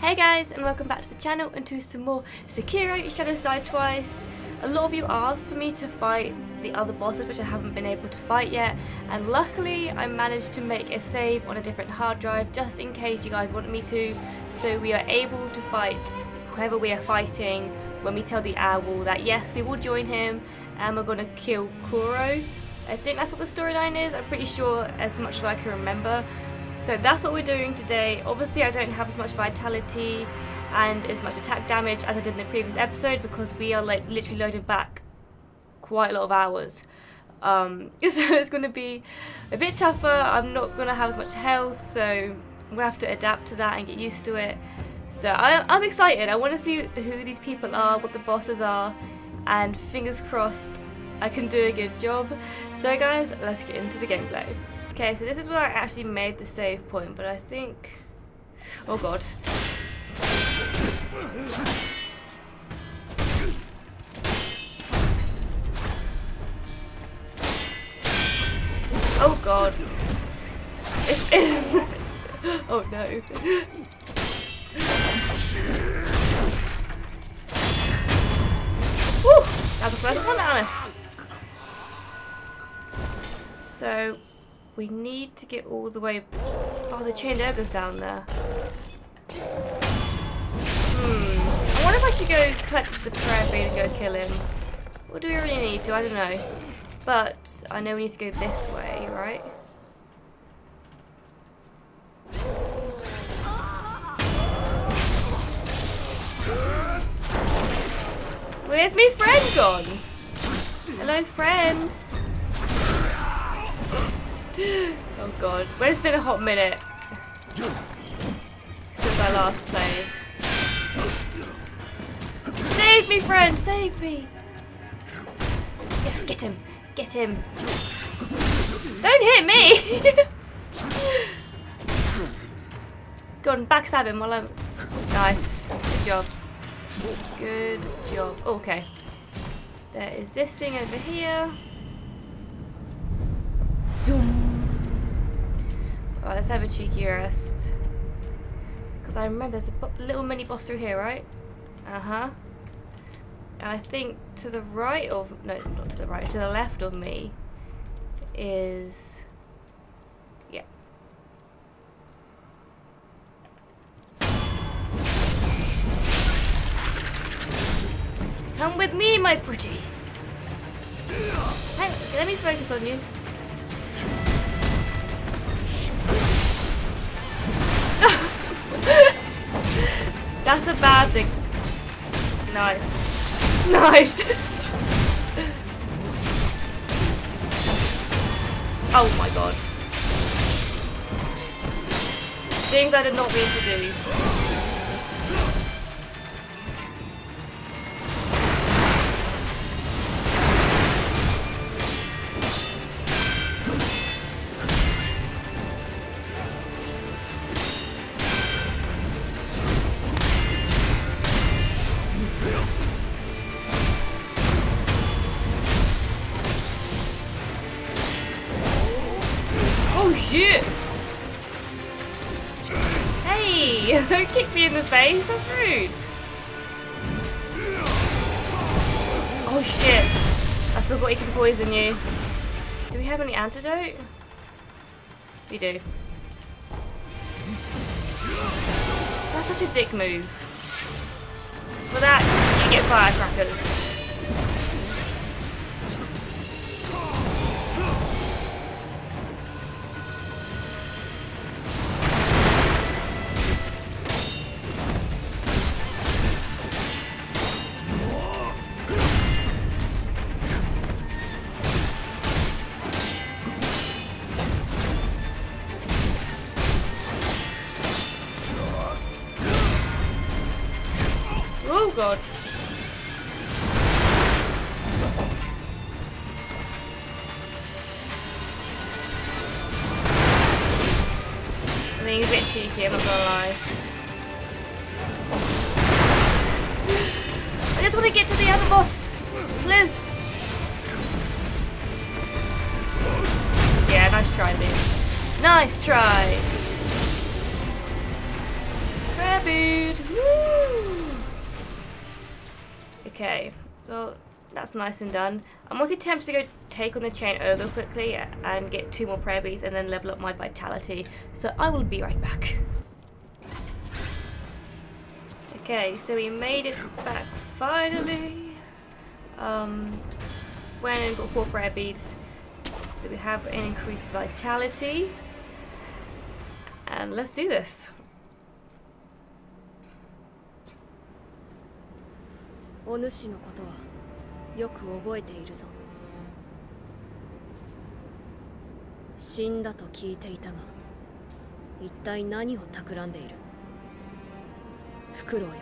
Hey guys and welcome back to the channel and to some more Sekiro Shadows Die Twice. A lot of you asked for me to fight the other bosses which I haven't been able to fight yet and luckily I managed to make a save on a different hard drive just in case you guys wanted me to so we are able to fight whoever we are fighting when we tell the owl that yes we will join him and we're going to kill Kuro. I think that's what the storyline is, I'm pretty sure as much as I can remember so that's what we're doing today. Obviously I don't have as much vitality and as much attack damage as I did in the previous episode because we are like literally loaded back quite a lot of hours. Um, so it's going to be a bit tougher. I'm not going to have as much health so to have to adapt to that and get used to it. So I, I'm excited. I want to see who these people are, what the bosses are and fingers crossed I can do a good job. So guys, let's get into the gameplay. Okay, so this is where I actually made the save point, but I think... Oh god. Oh god. It's, oh no. Woo! That's a first one, Alice. So, we need to get all the way... Oh, the chained ogre's down there. Hmm. I wonder if I should go collect the prayer bead and go kill him. Or do we really need to? I don't know. But I know we need to go this way, right? Where's my friend gone? Hello, friend. oh god. Well, it's been a hot minute since I last played. Save me, friend! Save me! Yes, get him! Get him! Don't hit me! Go on, backstab him while I'm... Nice. Good job. Good job. Oh, okay. There is this thing over here. Right, let's have a cheeky rest. Because I remember there's a little mini boss through here, right? Uh-huh. And I think to the right of... No, not to the right. To the left of me is... Yeah. Come with me, my pretty. Hey, let me focus on you. That's a bad thing. Nice. Nice. oh my god. Things I did not mean to do. Don't kick me in the face, that's rude. Oh shit. I forgot he can poison you. Do we have any antidote? We do. That's such a dick move. For that, you get firecrackers. Cheeky, I'm not gonna lie. That's nice and done. I'm also tempted to go take on the chained ogre quickly and get two more prayer beads and then level up my vitality. So I will be right back. Okay, so we made it back finally. Um, went and got four prayer beads. So we have an increased vitality. And let's do this. よく覚えているぞ。死んだと聞いていたが一体何を企んでいる？フクロウよ。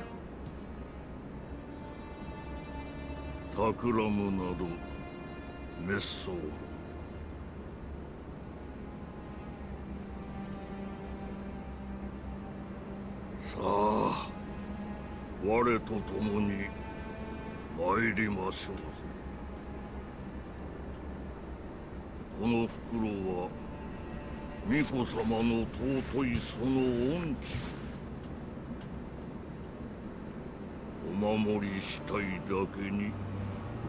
企むなど滅相。さあ我と共に参りましょうぞ。この袋は巫女様の尊いその恩知お守りしたいだけに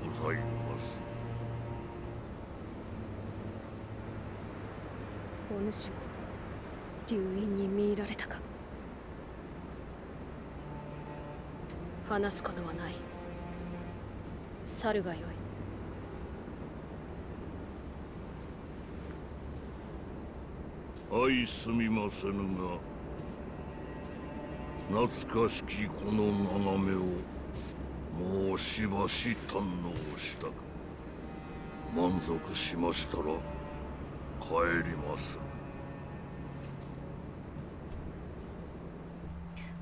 ございます。お主も流因に見入られたか。話すことはない。去るがよい。相すみませぬが懐かしきこの眺めをもうしばし堪能した。か満足しましたら帰ります。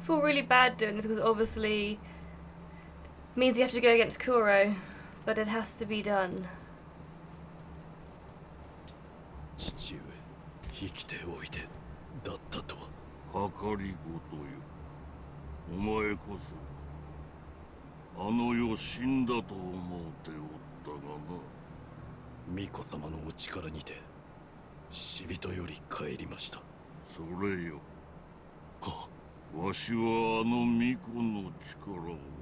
Feel really bad doing this because obviously means you have to go against Kuro, but it has to be done. 父上生きておいでだったとはかりごとよお前こそあの世死んだと思うておったがな巫女様のお力にて死人より帰りましたそれよはわしはあの巫女の力を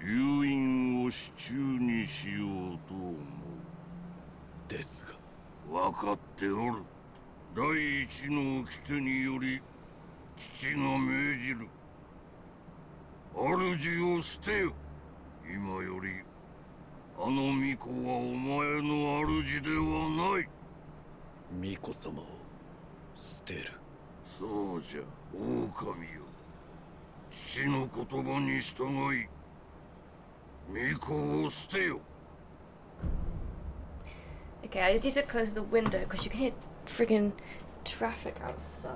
流因を支柱にしようと思ですが。う分かっておる。第一の掟により父が命じる。主を捨てよ。今よりあの巫女はお前の主ではない。巫女様を捨てる。そうじゃ。狼よ。父の言葉に従いを捨てよ Okay, I just need to close the window because you can hear friggin' traffic outside.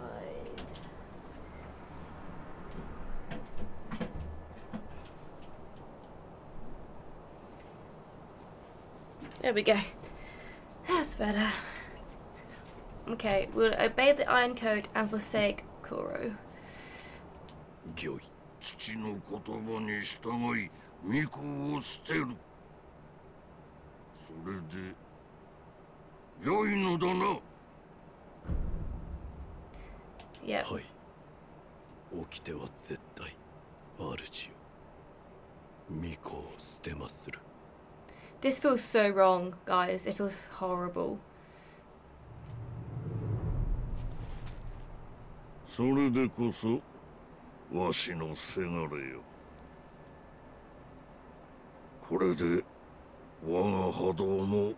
There we go. That's better. Okay, we'll obey the Iron Code and forsake Kuro. Joy. 父の言葉に従い巫女を捨てるそれで良いのだな Yep. はい起きては絶対主よ巫女を捨てまする This feels so wrong, guys. It feels horrible. それでこそわしのせがれよ これで我が波動も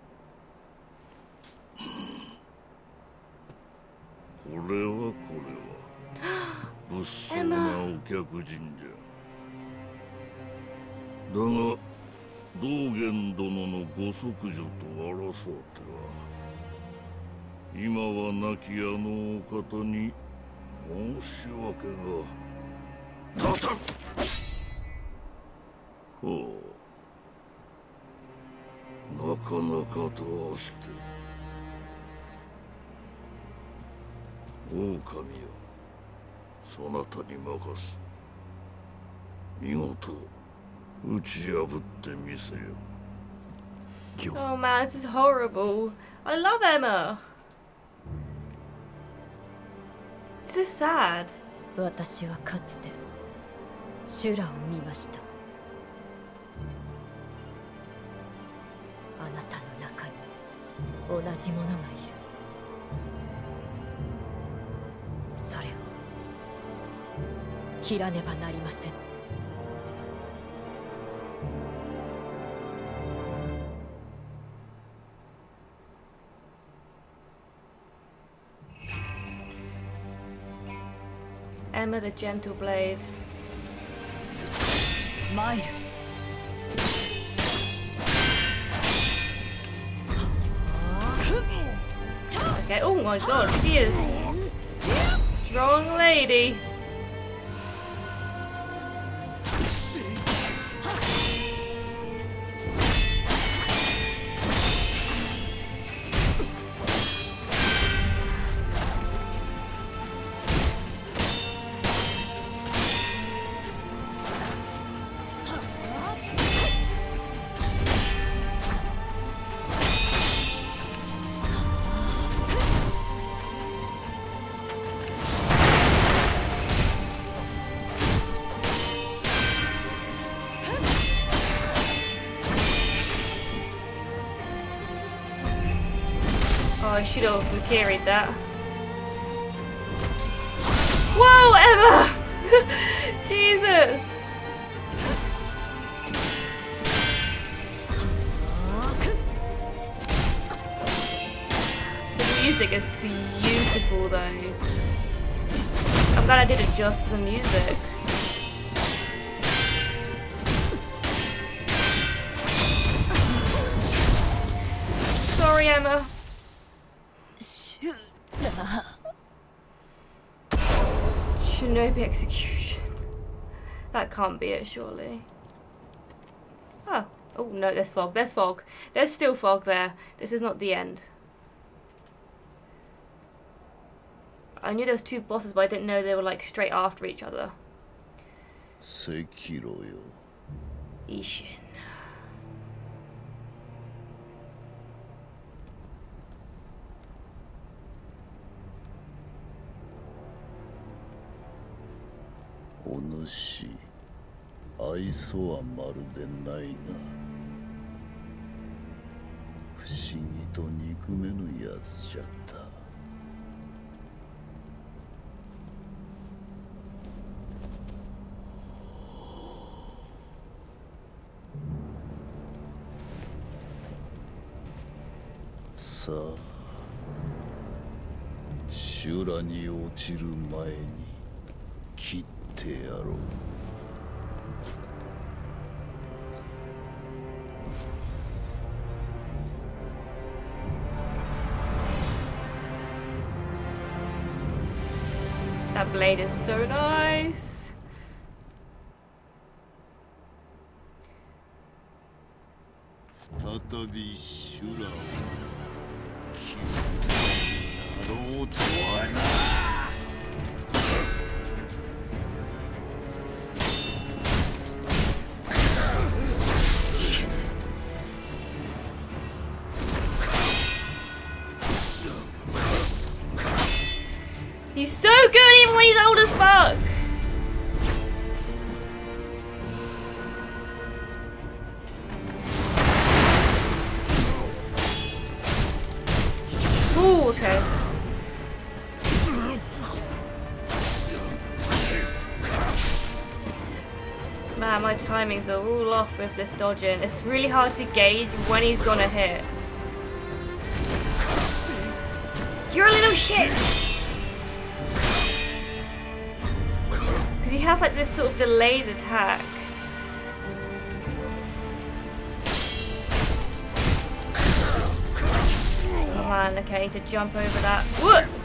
これはこれは物騒なお客人じゃだが道元殿のご息女と争うては今は亡きあのお方に申し訳が。立たんうなかなかどうして狼よそなたに任す見事打ち破ってみせよ御 Oh man, this is horrible. I love Emma. This is sad. 私はかつて修羅を見ました同じものがいる。それを切らねばなりません・マイル Oh my god, she is strong lady. I should have carried that. Whoa, Emma! Jesus! The music is beautiful though. I'm glad I did it just for the music. Sorry, Emma. Shinobi execution. That can't be it, surely. Oh. Oh, no, there's fog. There's fog. There's still fog there. This is not the end. I knew there was two bosses, but I didn't know they were, like, straight after each other. Sekiro. Isshin. お主愛想はまるでないが不思議と憎めぬやつじゃった。さあ修羅に落ちる前に Tero. That blade is so nice. Tatabi Shura. Good even when he's old as fuck. Ooh, okay. Man, my timings are all off with this dodging. It's really hard to gauge when he's gonna hit. You're a little shit! Has like this sort of delayed attack. Come okay, to jump over that. Whoa!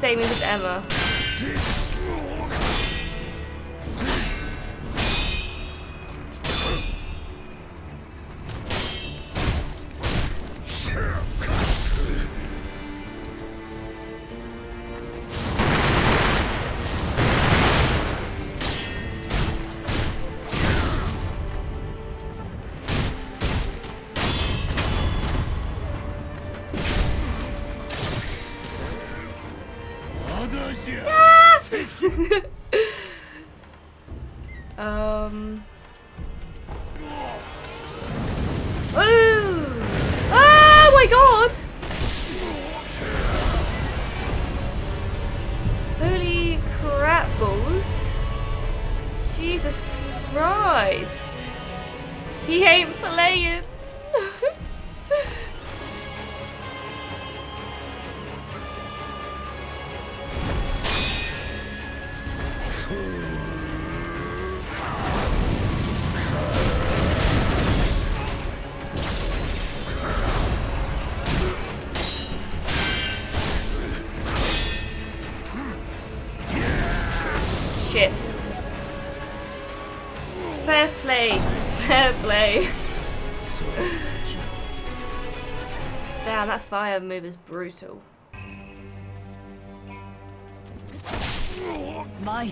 Same as Emma. Shit. Fair play. Fair play. Damn, that fire move is brutal. 参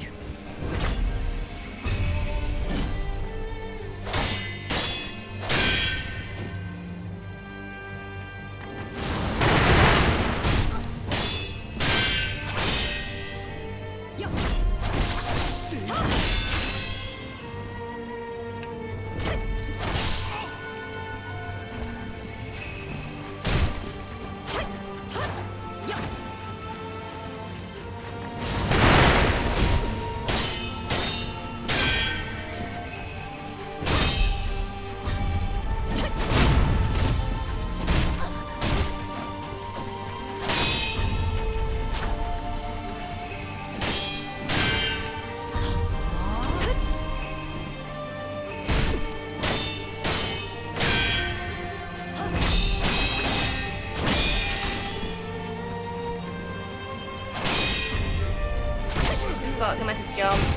jump.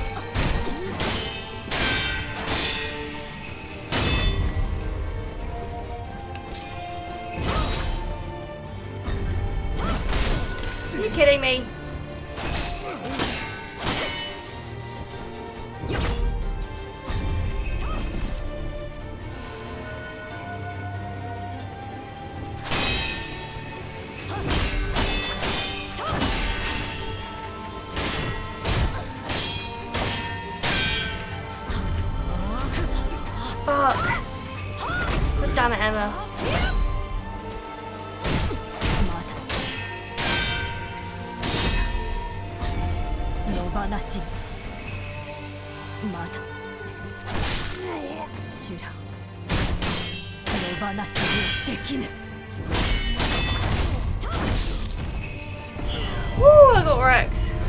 Woo,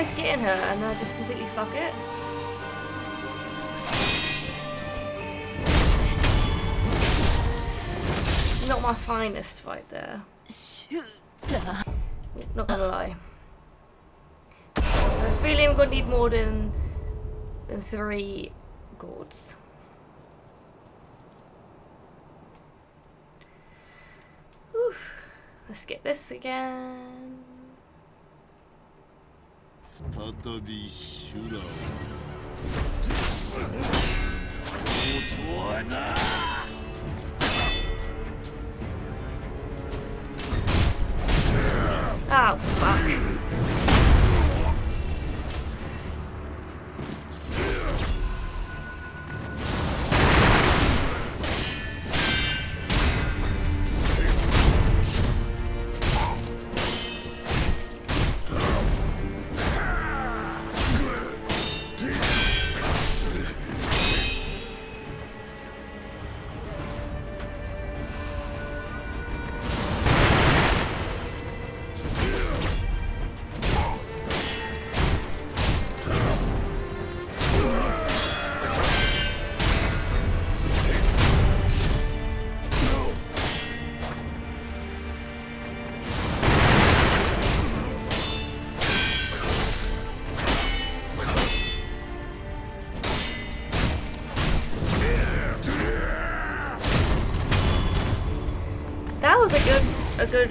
almost getting her and I just completely fuck it. Not my finest fight there. Shoot. Not gonna lie. I feel I'm gonna need more than three gourds. Oof. Let's get this again. 再び修羅を Oh fuck.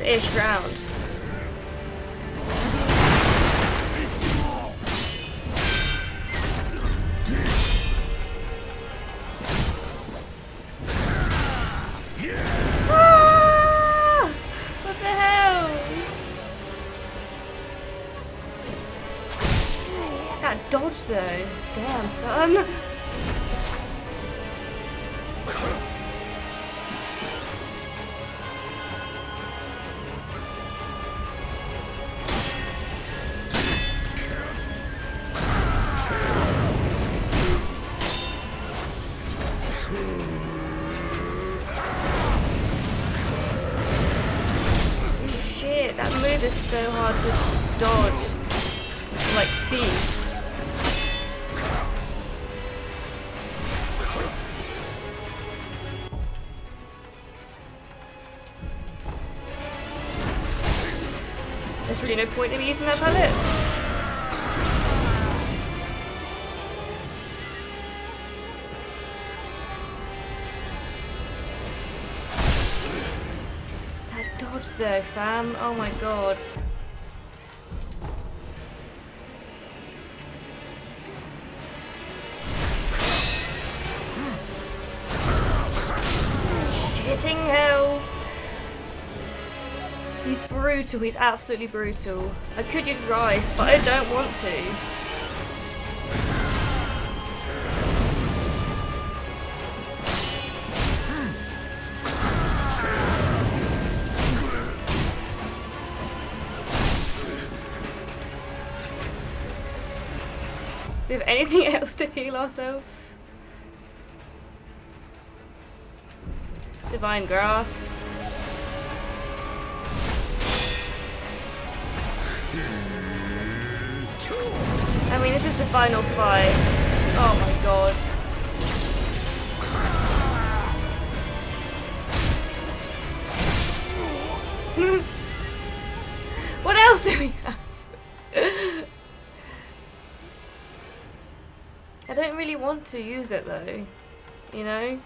Ish round. Ah! What the hell? That dodge though. Damn, son. Point in me using that palette. That dodge though, fam. Oh my god. Brutal, he's absolutely brutal. I could use rice, but I don't want to. we have anything else to heal ourselves? Divine grass. I mean, this is the final fight. Oh my god. what else do we have? I don't really want to use it though. You know?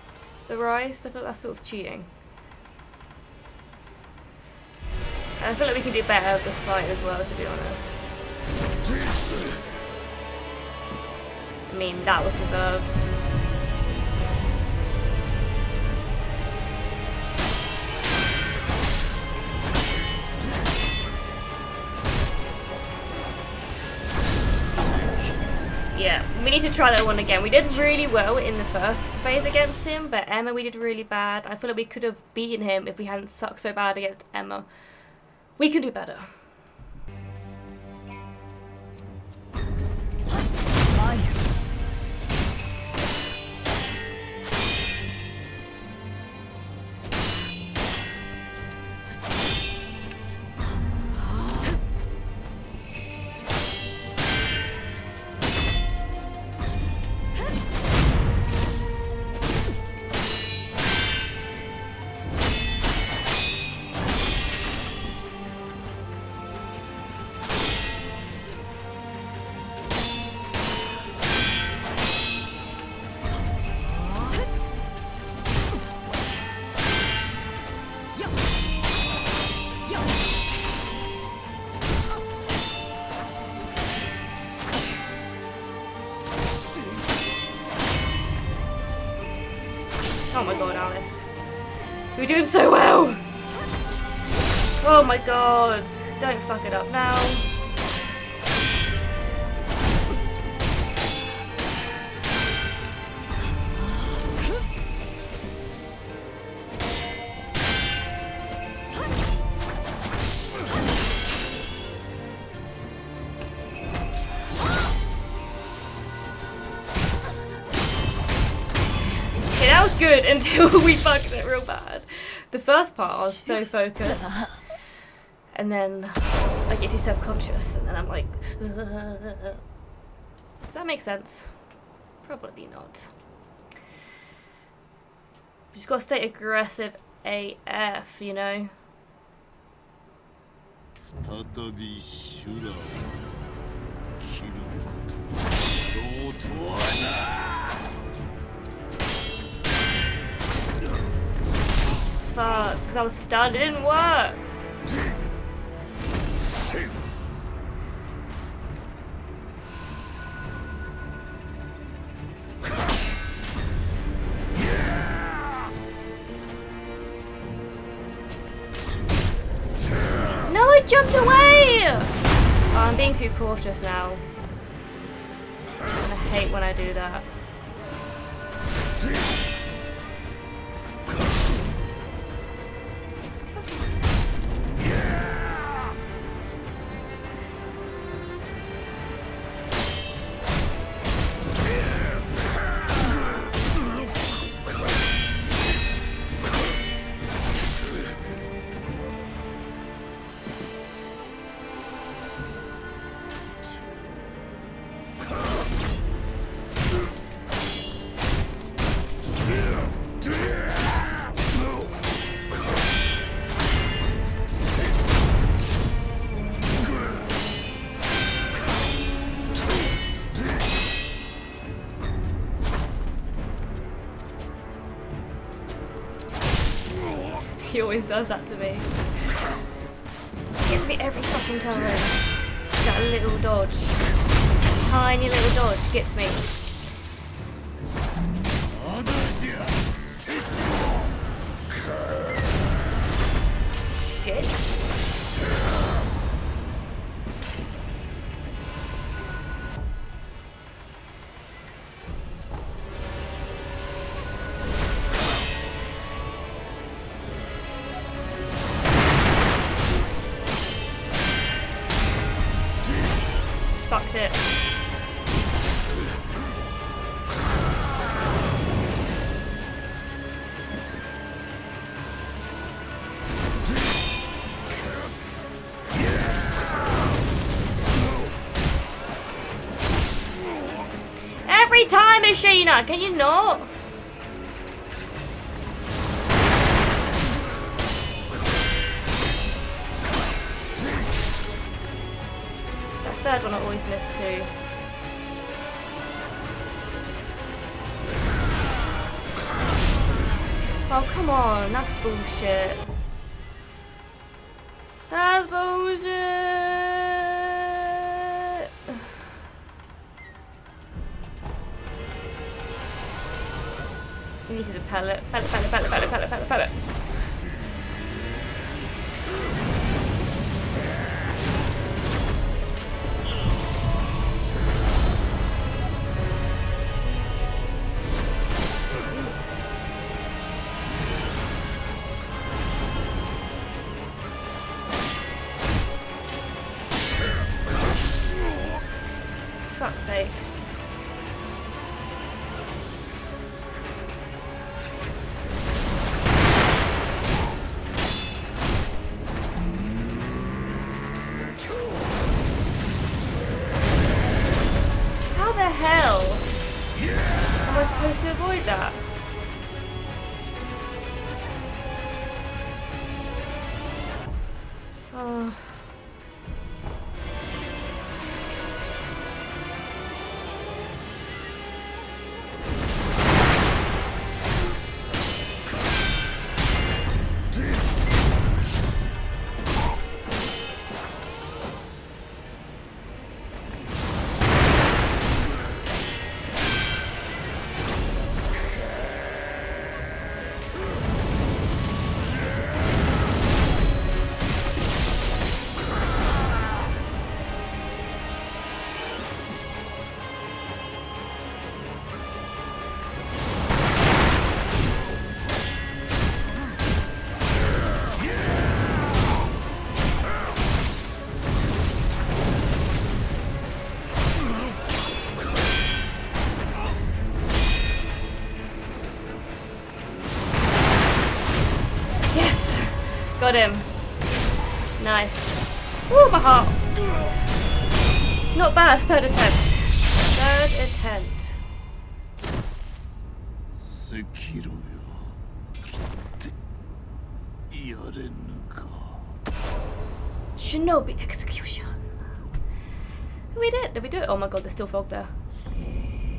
The rice, I feel like that's sort of cheating. And I feel like we can do better this fight as well, to be honest. I mean, that was deserved. Yeah, we need to try that one again. We did really well in the first phase against him, but Emma we did really bad. I feel like we could have beaten him if we hadn't sucked so bad against Emma. We can do better. We're doing so well! Oh my god. Don't fuck it up now. Until we fucked it real bad. The first part, I was so focused. And then I get too self-conscious, and then I'm like... Does that make sense? Probably not. You just gotta stay aggressive AF, you know? Fuck, because I was stunned. It didn't work. No, I jumped away! Oh, I'm being too cautious now. I hate when I do that. Always does that to me. Gets me every fucking time. That little dodge. Tiny little dodge gets me. Every time, Ashina, can you not? That third one I always miss too. Oh, come on, that's bullshit. That's bullshit. 好嘞拜了拜了拜了。Got him. Nice. Ooh, my heart. Not bad. Third attempt. Third attempt. Sekiro. Shinobi execution. We did. Did we do it? Oh my god, there's still fog there.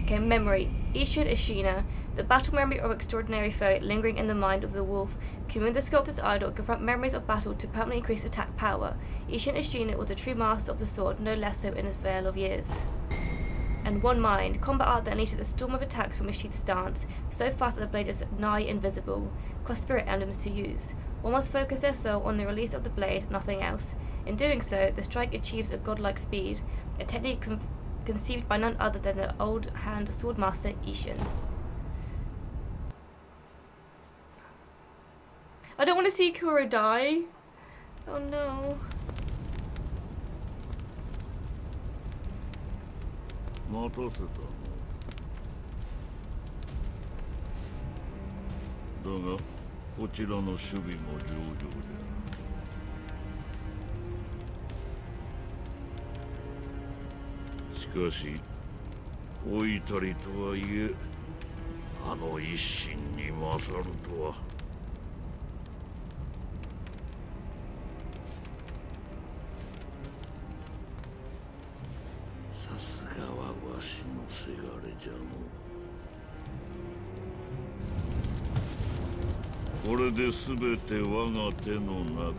Okay, memory. Isshin Ashina. The battle memory of extraordinary fate lingering in the mind of the wolf Kumon the sculptor's idol confront memories of battle to permanently increase attack power. Isshin Ashina was a true master of the sword, no less so in his veil of years. And one mind, combat art that unleashes a storm of attacks from a sheath stance, so fast that the blade is nigh invisible, cost spirit emblems to use. One must focus their soul on the release of the blade, nothing else. In doing so, the strike achieves a godlike speed, a technique con- conceived by none other than the old hand swordmaster Isshin. I don't want to see Kuro die. Oh no. 待たせたのだがこちらの守備も上々じゃしかし老いたりとはいえあの一心に勝るとはじゃのこれで全て我が手の中よ。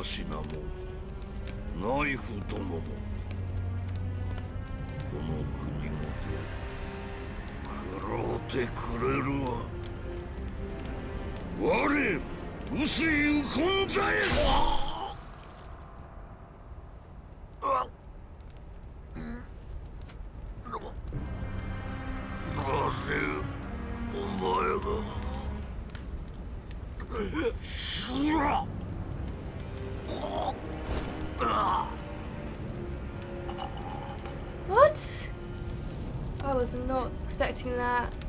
足名もナイフどもも。この国ごと食ろうてくれるわ我薄いウコン expecting that.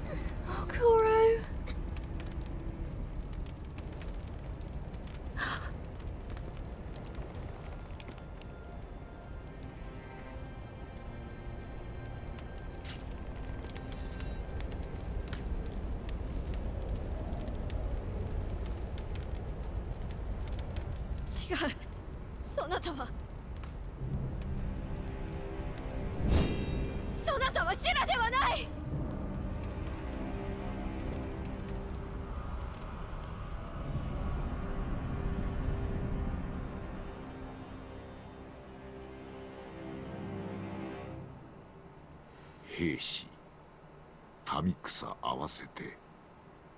民草合わせて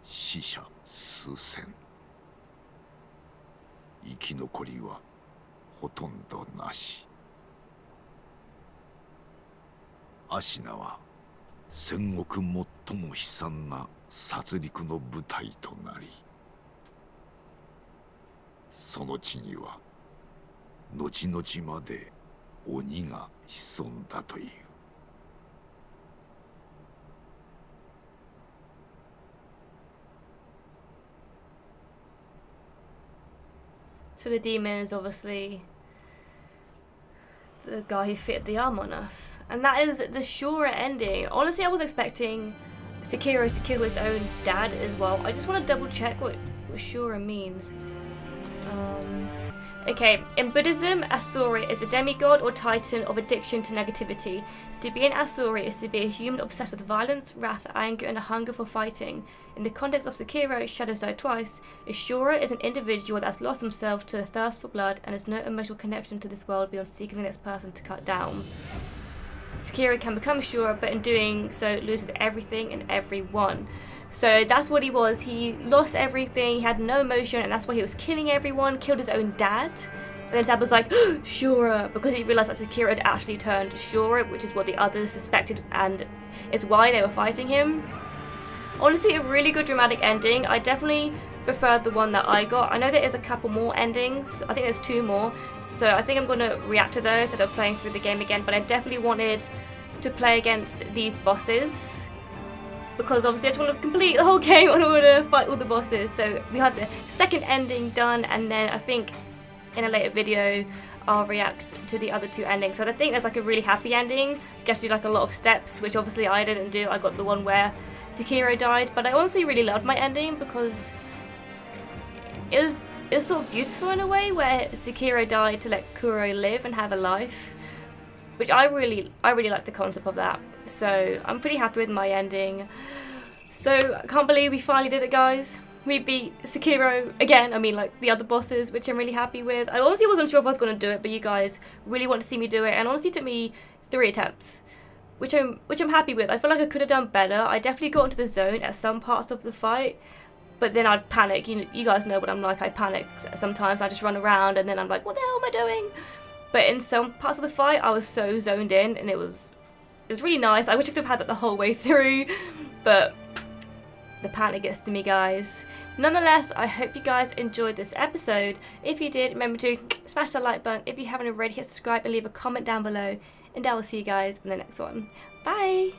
死者数千。生き残りはほとんどなし。アシナは戦国最も悲惨な殺戮の舞台となりその地には後々まで鬼が潜んだという。So the demon is obviously the guy who fitted the arm on us. And that is the Shura ending. Honestly, I was expecting Sekiro to kill his own dad as well. I just want to double check what, what Shura means. Um, okay, in Buddhism, Asura is a demigod or titan of addiction to negativity. To be an Asura is to be a human obsessed with violence, wrath, anger, and a hunger for fighting. In the context of Sekiro, Shadows Die Twice, Ashura is an individual that has lost himself to the thirst for blood and has no emotional connection to this world beyond seeking the next person to cut down. Sekiro can become Ashura, but in doing so loses everything and everyone. So that's what he was. He lost everything, he had no emotion, and that's why he was killing everyone, killed his own dad. And then Zab was like, Shura, because he realised that Sekiro had actually turned Shura, which is what the others suspected, and is why they were fighting him. Honestly, a really good dramatic ending. I definitely preferred the one that I got. I know there is a couple more endings. I think there's two more. So I think I'm going to react to those instead of playing through the game again. But I definitely wanted to play against these bosses. Because obviously I just want to complete the whole game and I want to fight all the bosses. So we had the second ending done and then I think in a later video I'll react to the other two endings. So I think there's like a really happy ending. Gets you like a lot of steps, which obviously I didn't do. I got the one where Sekiro died, but I honestly really loved my ending because it was it was sort of beautiful in a way where Sekiro died to let Kuro live and have a life. Which I really I really like the concept of that. So I'm pretty happy with my ending. So I can't believe we finally did it, guys. We beat Sekiro again. I mean, like the other bosses, which I'm really happy with. I honestly wasn't sure if I was going to do it, but you guys really want to see me do it, and honestly, it took me three attempts, which I'm which I'm happy with. I feel like I could have done better. I definitely got into the zone at some parts of the fight, but then I'd panic. You you guys know what I'm like. I panic sometimes. I just run around, and then I'm like, what the hell am I doing? But in some parts of the fight, I was so zoned in, and it was it was really nice. I wish I could have had that the whole way through, but the panic gets to me, guys. Nonetheless, I hope you guys enjoyed this episode. If you did, remember to smash that like button. If you haven't already, hit subscribe and leave a comment down below. And I will see you guys in the next one. Bye!